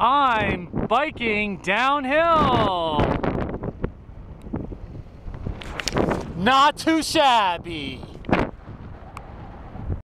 I'm biking downhill. Not too shabby.